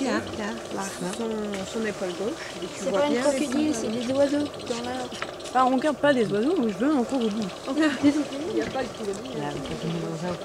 Ja, ja, laag. son, son épaule gauche. C'est pas une crocodile, c'est petits- des oiseaux dans l'arbre. Ah, on regarde pas des oiseaux, mais je veux un crocodile. Il n'y a pas de crocodile.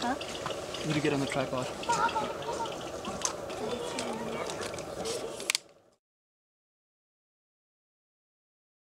Huh? Need to get on the tripod.